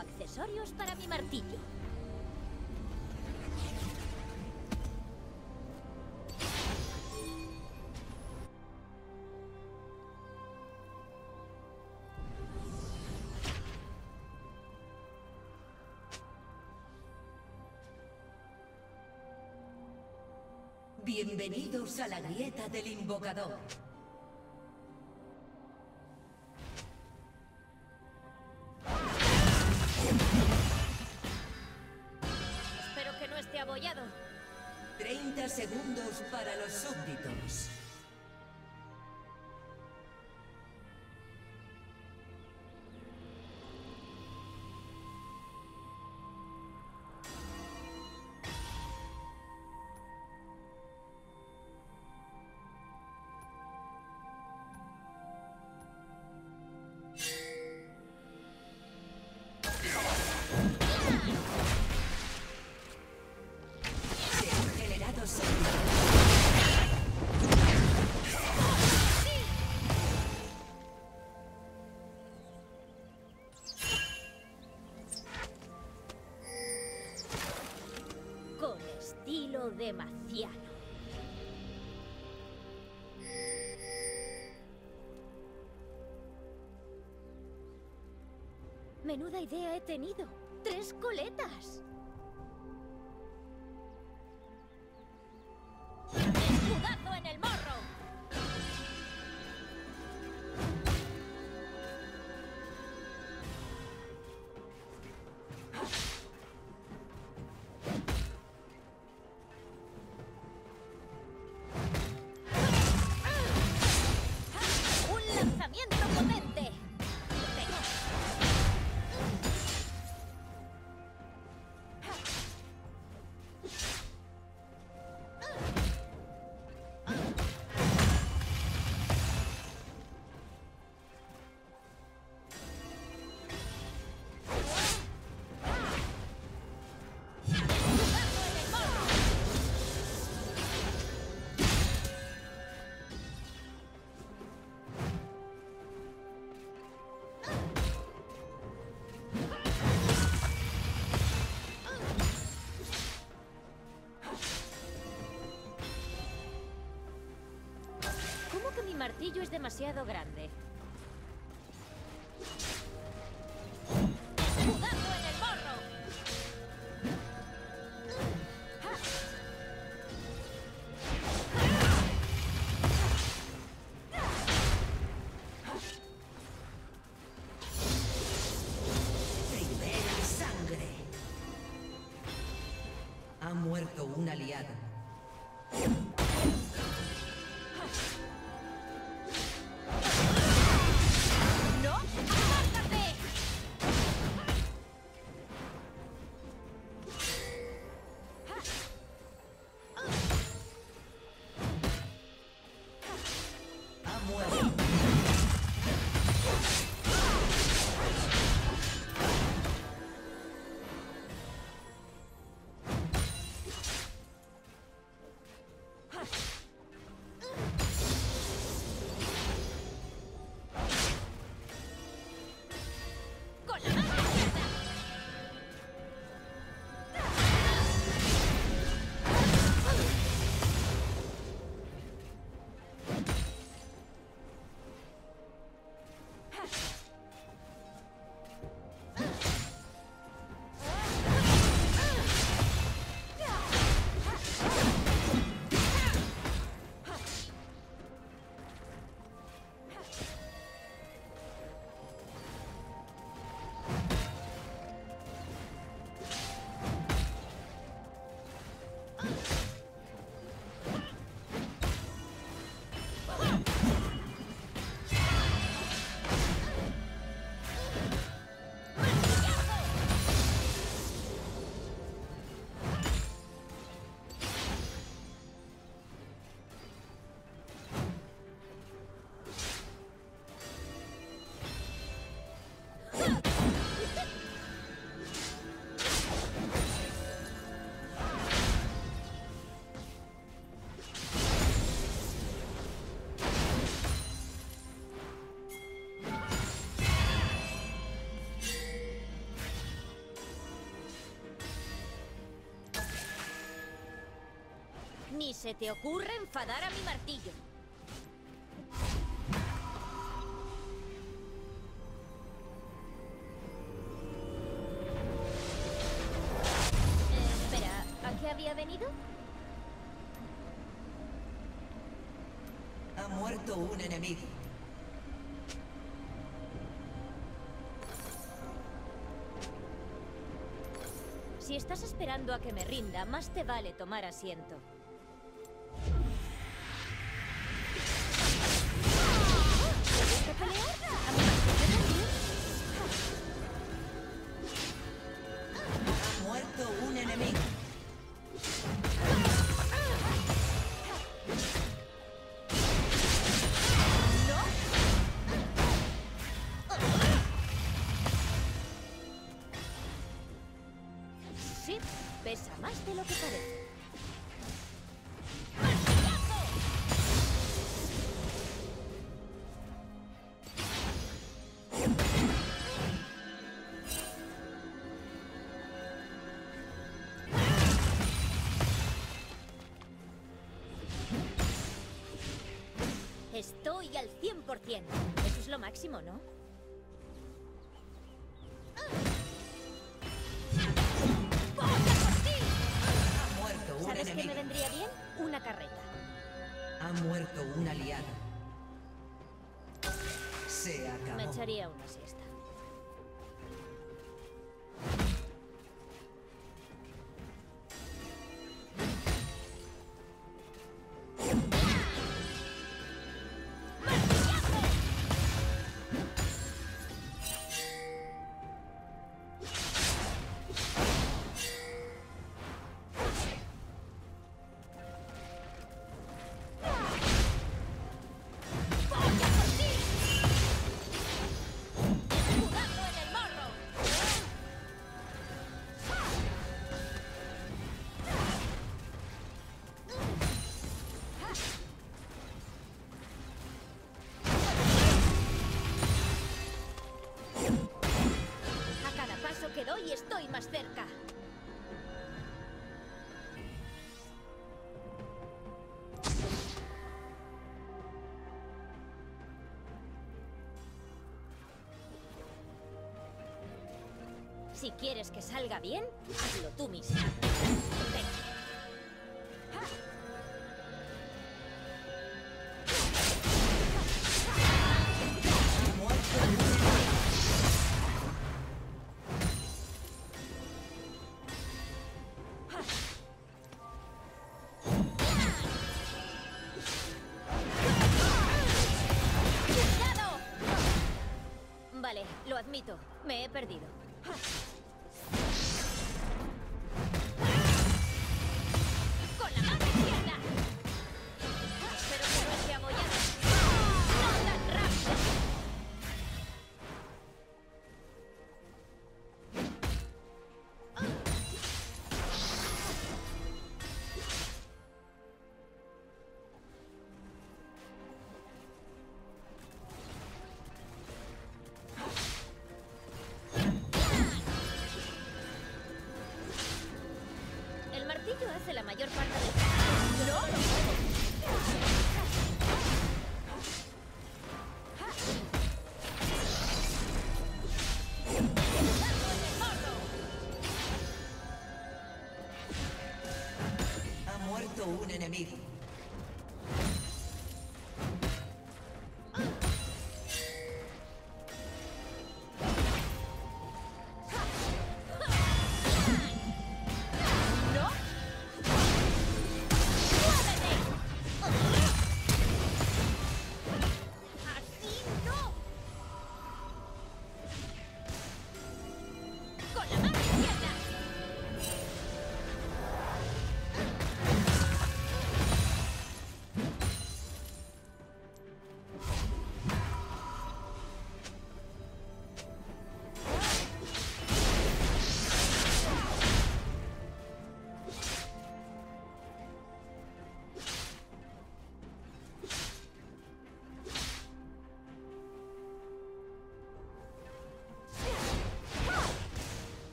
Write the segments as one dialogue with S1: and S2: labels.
S1: accesorios para mi martillo.
S2: Bienvenidos a la grieta del invocador.
S1: Menuda idea he tenido. ¡Tres coletas! castillo es demasiado grande. Ni se te ocurre enfadar a mi martillo. Espera, ¿a qué había venido?
S2: Ha muerto un enemigo.
S1: Si estás esperando a que me rinda, más te vale tomar asiento. 100%. Eso es lo máximo, ¿no?
S2: Ha muerto un
S1: ¿Sabes qué me vendría bien? Una carreta.
S2: Ha muerto un aliado. Se acabó.
S1: Me echaría una siesta. Cerca. Si quieres que salga bien, hazlo tú misma. Admito. Me he perdido.
S2: Enemigo.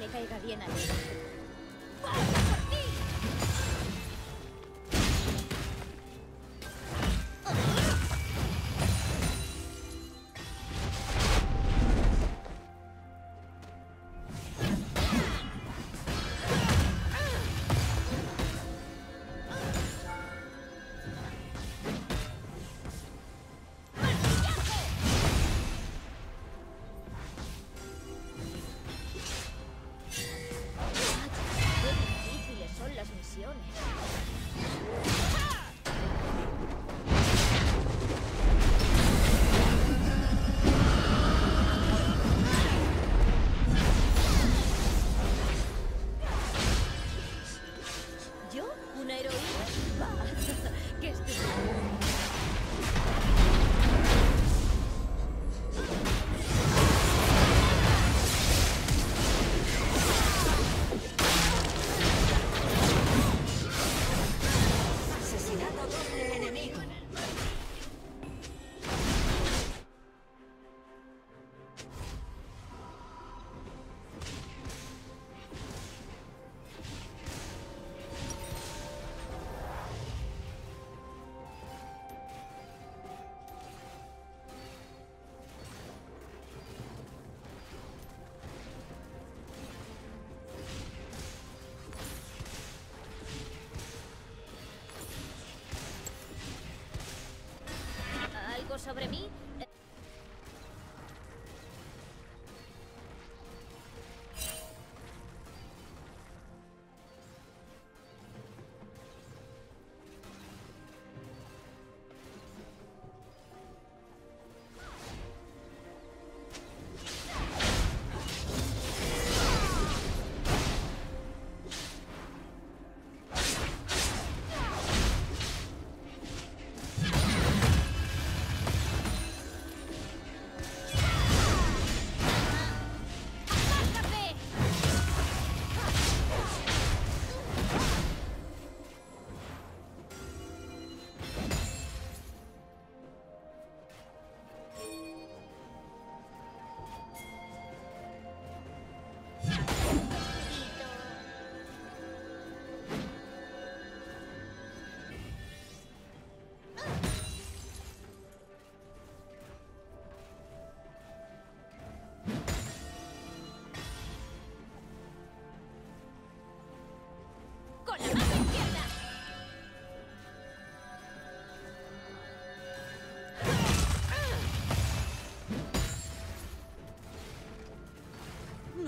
S1: Le caiga bien a él. Sobre mí?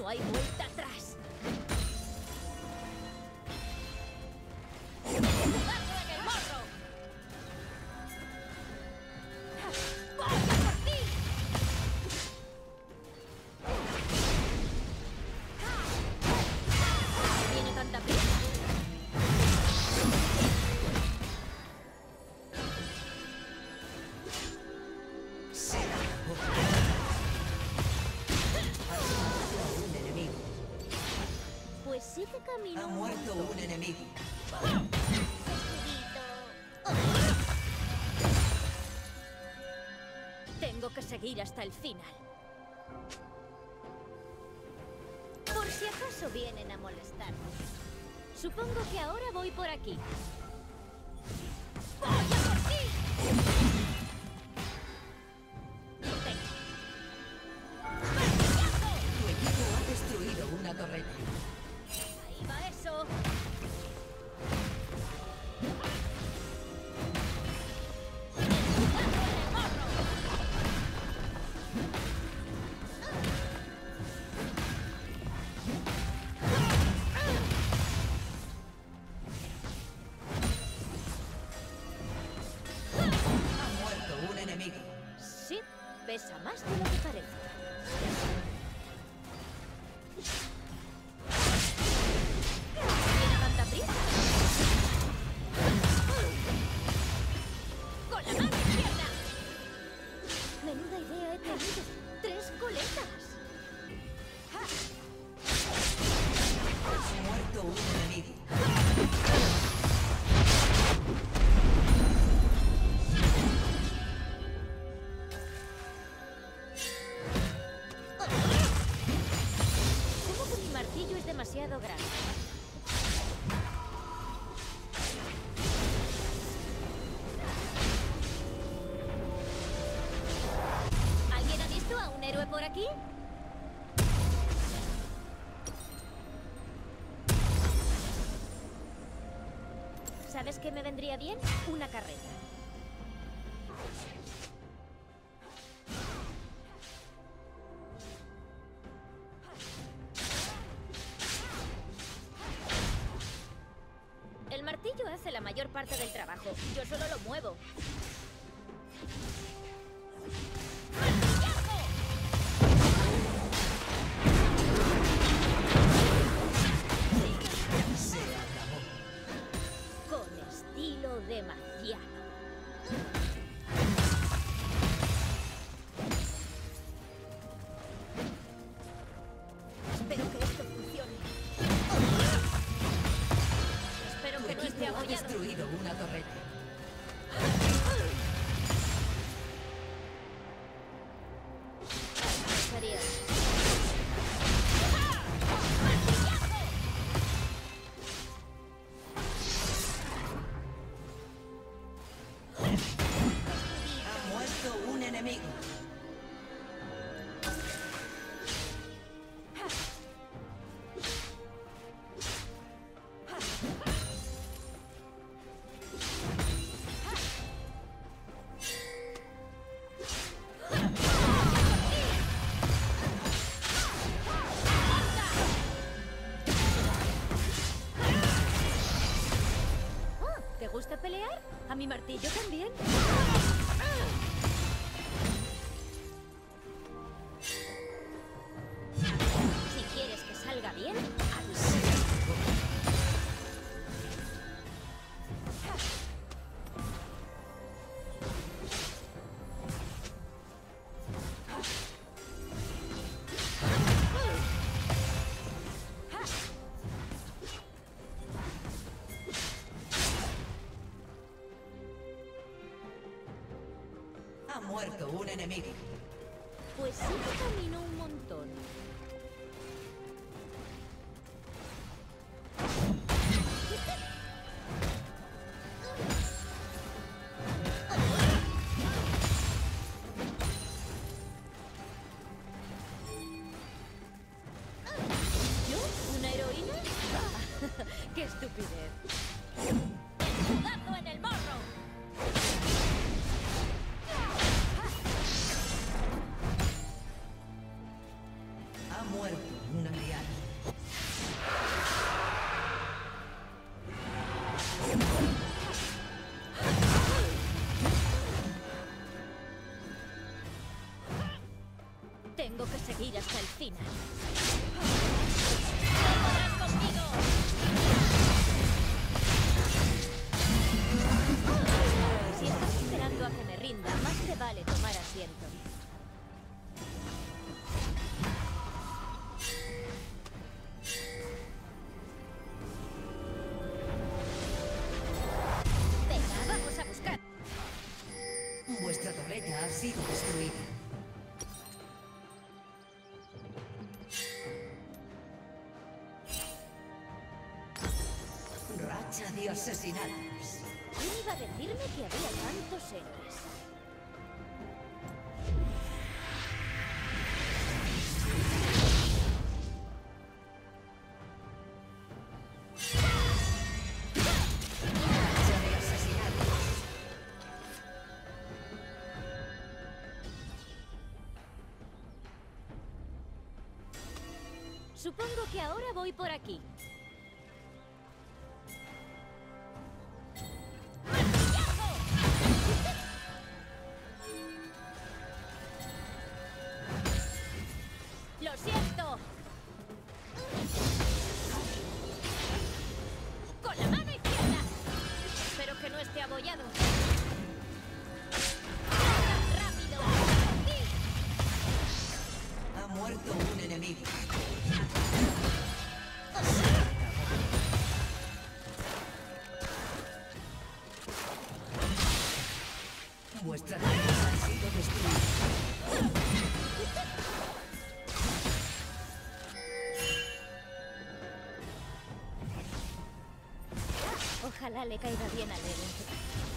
S1: No hay
S2: Ha muerto un enemigo.
S1: Tengo que seguir hasta el final. Por si acaso vienen a molestarnos. Supongo que ahora voy por aquí. pesa más de lo que parece. aquí? ¿Sabes qué me vendría bien? Una carrera. ¿A mi martillo también?
S2: muerto un enemigo.
S1: Pues sigue camino hasta el final.
S2: y asesinatos.
S1: ¿Quién iba a decirme que había tantos héroes? Supongo que ahora voy por aquí.
S2: Vuestras naves han sido destruidas.
S1: Ojalá le caiga bien a Leo.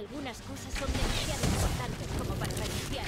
S1: Algunas cosas son demasiado importantes como para renunciar.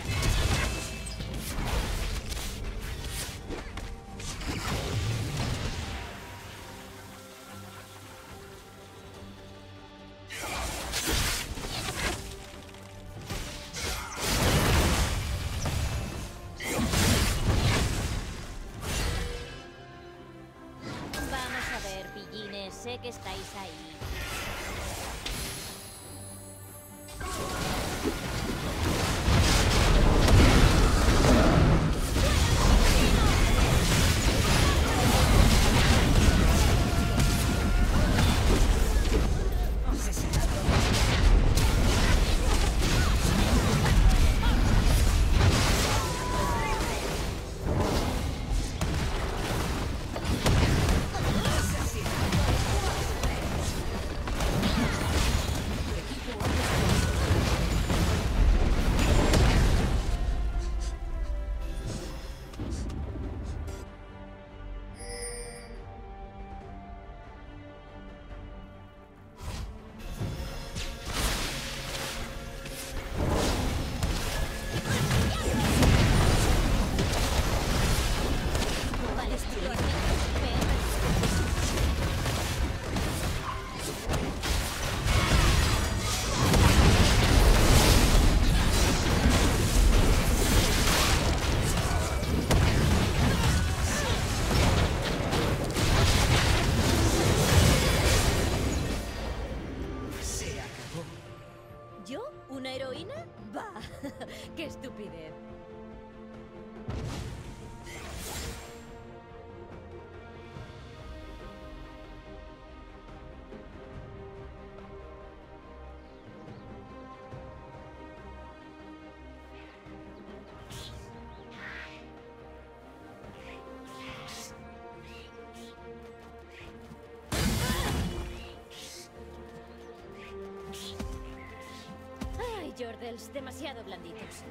S1: Demasiado blanditos.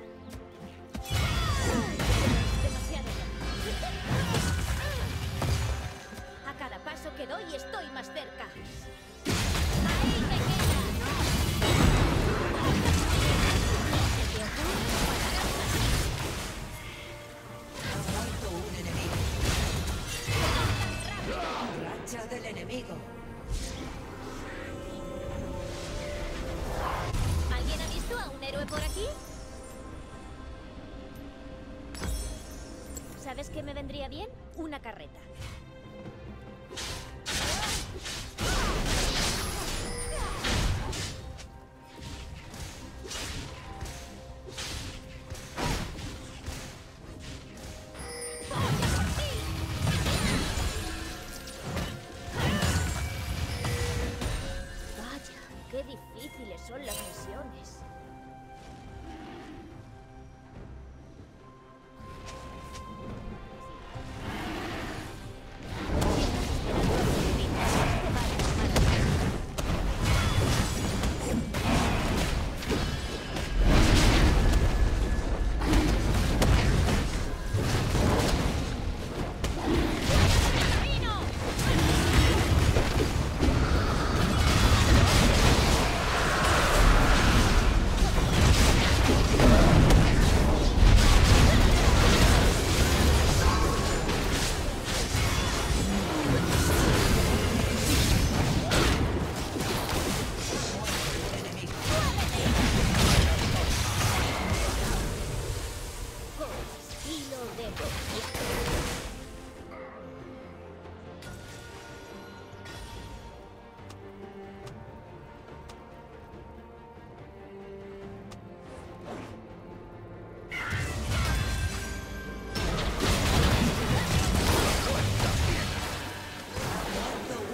S1: ¿Sabes qué me vendría bien? Una carreta.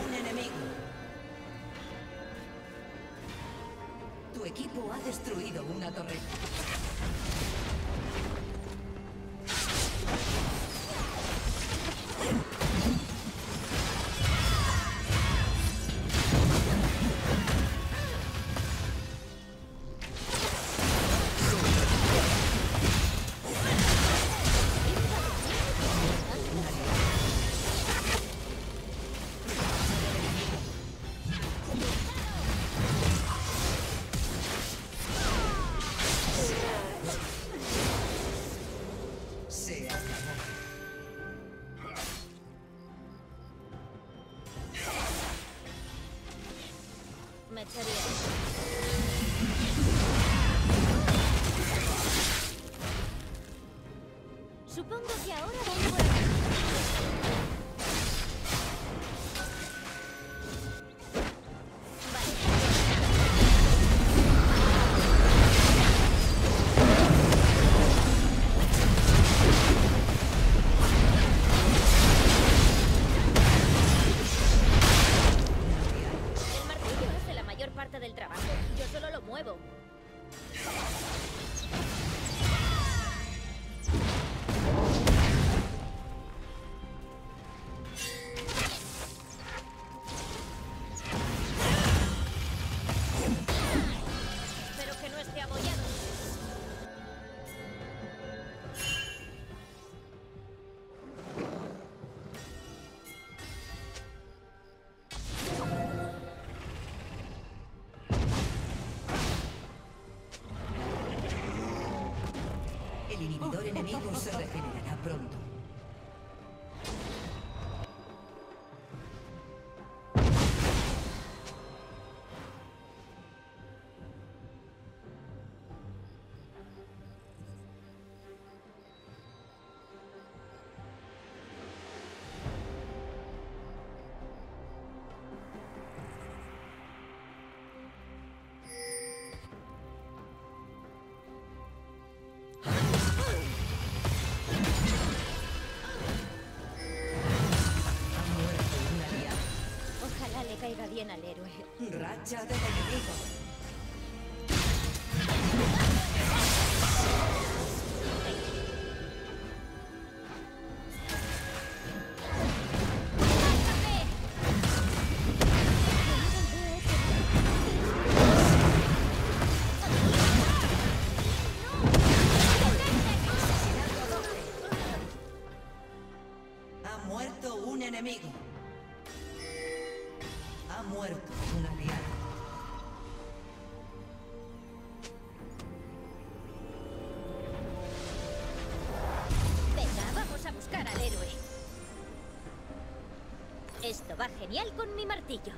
S2: Un enemigo. Tu Equipo ha destruido una torreta.
S1: so that al héroe.
S2: Racha de enemigo.
S1: Con mi martillo.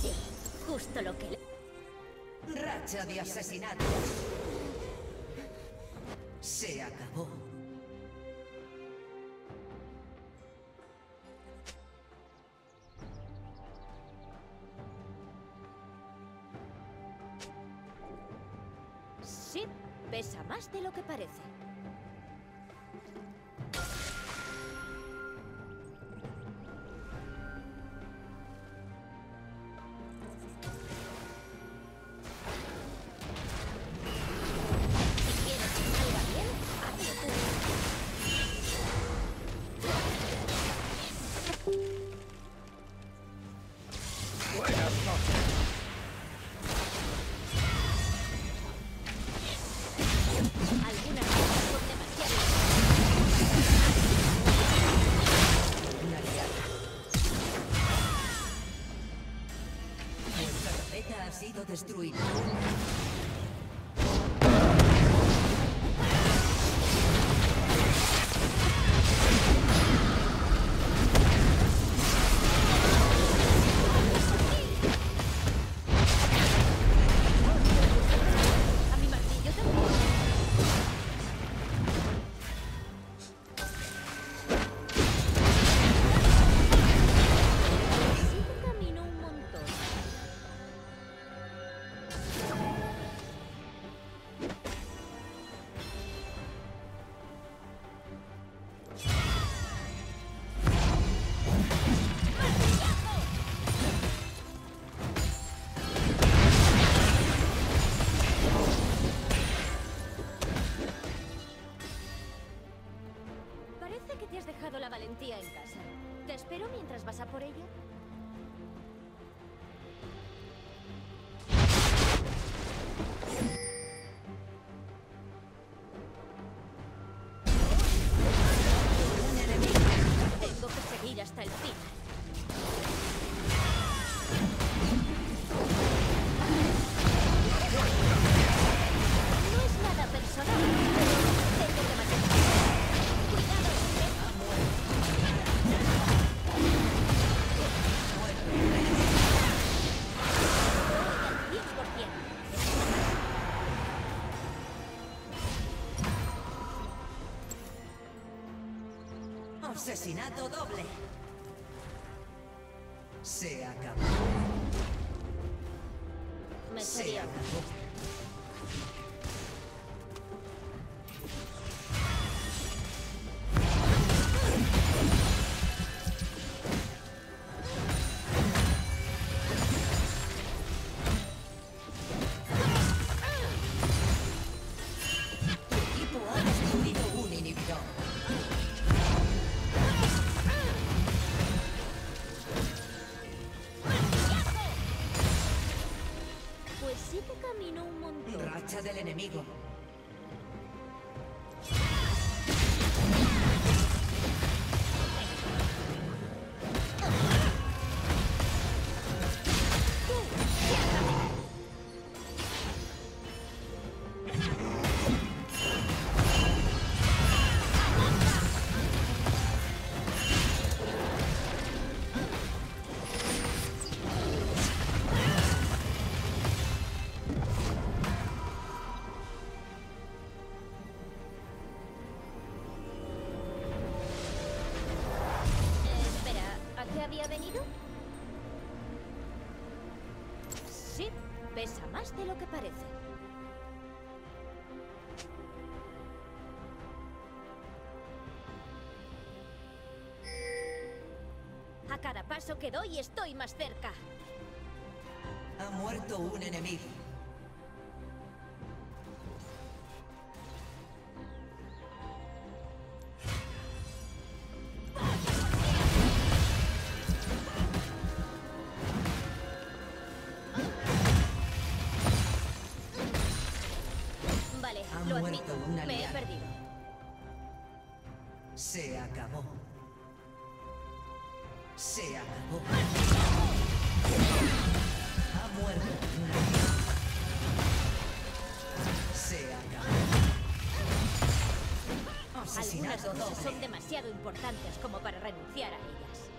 S1: Sí, justo lo que...
S2: Racha de asesinato.
S1: Lo que parece.
S2: Asesinato doble.
S1: Paso que doy estoy más cerca.
S2: Ha muerto un enemigo.
S1: Vale,
S2: Ha
S1: lo admito. Me he perdido.
S2: Se acabó. Se acabó. Ha muerto. Se acabó. Asesinato
S1: Algunas
S2: cosas
S1: son demasiado importantes como para renunciar a ellas.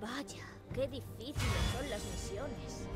S1: Vaya, qué difíciles son las misiones.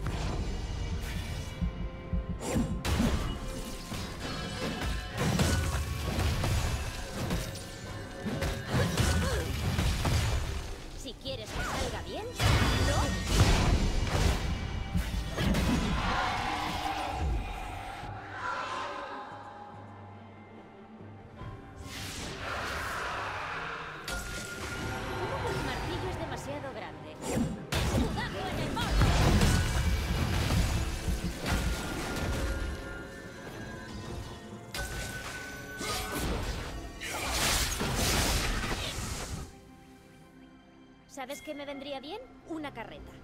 S1: ¿Sabes qué me vendría bien? Una carreta.